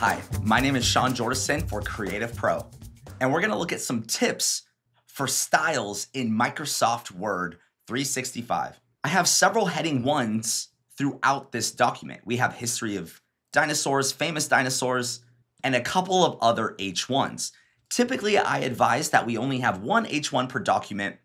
Hi, my name is Shawn Jordison for CreativePro, and we're to look at some tips for styles in Microsoft Word 365. I have several heading ones throughout this document. We have history of dinosaurs, famous dinosaurs, and a couple of other H1s. Typically, I advise that we only have one H1 per document,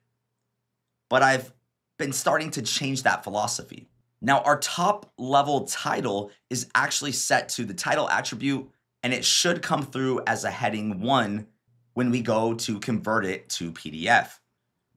but I've been starting to change that philosophy. Now, our top level title is actually set to the title attribute, and it should come through as a heading one when we go to convert it to PDF.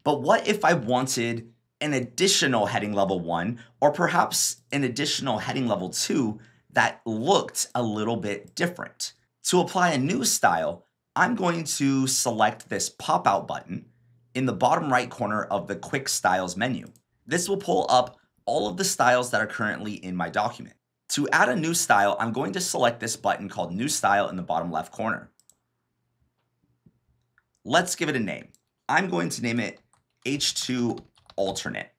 But what if I wanted an additional heading level one, or perhaps an additional heading level two that looked a little bit different? To apply a new style, I'm going to select this pop out button in the bottom right corner of the quick styles menu. This will pull up all of the styles that are currently in my document. To add a new style, I'm going to select this button called new style in the bottom left corner. Let's give it a name. I'm going to name it H2 alternate.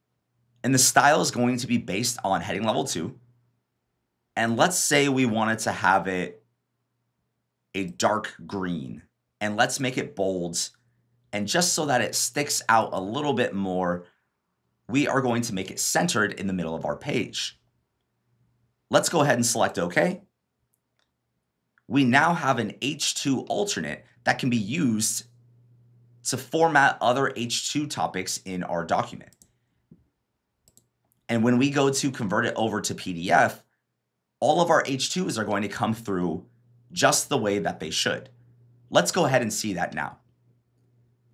And the style is going to be based on heading level two. And let's say we wanted to have it a dark green and let's make it bold. And just so that it sticks out a little bit more, we are going to make it centered in the middle of our page. Let's go ahead and select OK. We now have an H2 alternate that can be used to format other H2 topics in our document. And when we go to convert it over to PDF, all of our H2s are going to come through just the way that they should. Let's go ahead and see that now.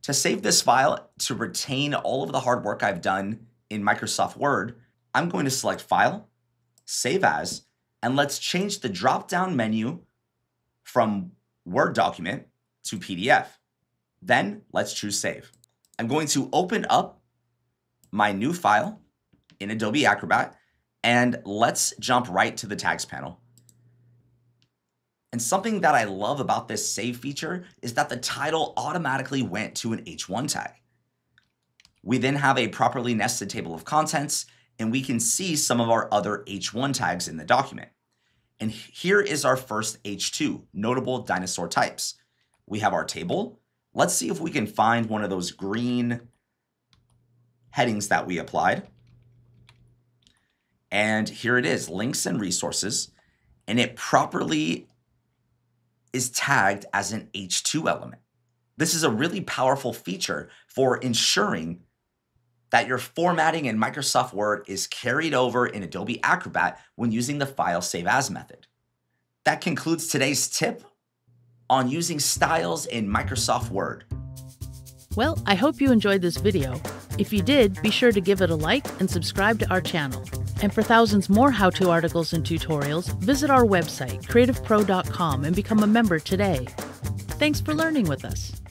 To save this file, to retain all of the hard work I've done in Microsoft Word, I'm going to select File, Save As, and let's change the drop-down menu from Word document to PDF. Then let's choose Save. I'm going to open up my new file in Adobe Acrobat, and let's jump right to the tags panel. And something that I love about this save feature is that the title automatically went to an H1 tag. We then have a properly nested table of contents, and we can see some of our other H1 tags in the document. And here is our first H2, notable dinosaur types. We have our table. Let's see if we can find one of those green headings that we applied. And here it is, links and resources. And it properly is tagged as an H2 element. This is a really powerful feature for ensuring that your formatting in Microsoft Word is carried over in Adobe Acrobat when using the File Save As method. That concludes today's tip on using styles in Microsoft Word. Well, I hope you enjoyed this video. If you did, be sure to give it a like and subscribe to our channel. And for thousands more how to articles and tutorials, visit our website, creativepro.com, and become a member today. Thanks for learning with us.